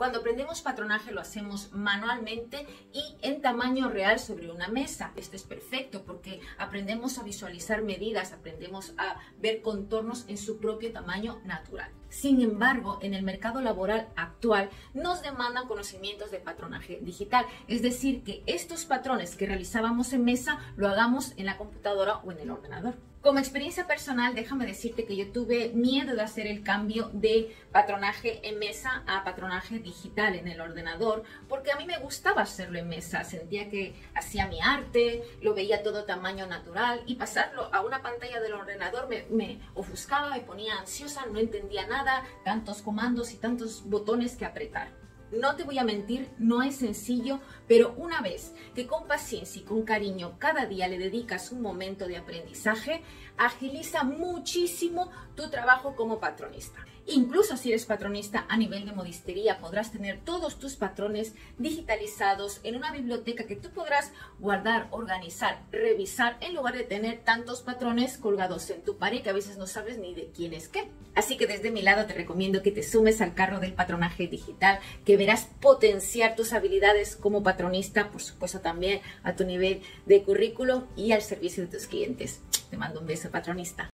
Cuando aprendemos patronaje lo hacemos manualmente y en tamaño real sobre una mesa. Esto es perfecto porque aprendemos a visualizar medidas, aprendemos a ver contornos en su propio tamaño natural. Sin embargo, en el mercado laboral actual nos demandan conocimientos de patronaje digital, es decir, que estos patrones que realizábamos en mesa lo hagamos en la computadora o en el ordenador. Como experiencia personal, déjame decirte que yo tuve miedo de hacer el cambio de patronaje en mesa a patronaje digital en el ordenador, porque a mí me gustaba hacerlo en mesa, sentía que hacía mi arte, lo veía todo tamaño natural y pasarlo a una pantalla del ordenador me, ofuscaba, me ponía ansiosa, no entendía nada, tantos comandos y tantos botones que apretar. No te voy a mentir, no es sencillo, pero una vez que con paciencia y con cariño cada día le dedicas un momento de aprendizaje, agiliza muchísimo tu trabajo como patronista. Incluso si eres patronista a nivel de modistería, podrás tener todos tus patrones digitalizados en una biblioteca que tú podrás guardar, organizar, revisar, en lugar de tener tantos patrones colgados en tu pared que a veces no sabes ni de quién es qué. Así que desde mi lado te recomiendo que te sumes al carro del patronaje digital, que verás potenciar tus habilidades como patronista, por supuesto también a tu nivel de currículum y al servicio de tus clientes. Te mando un beso, patronista.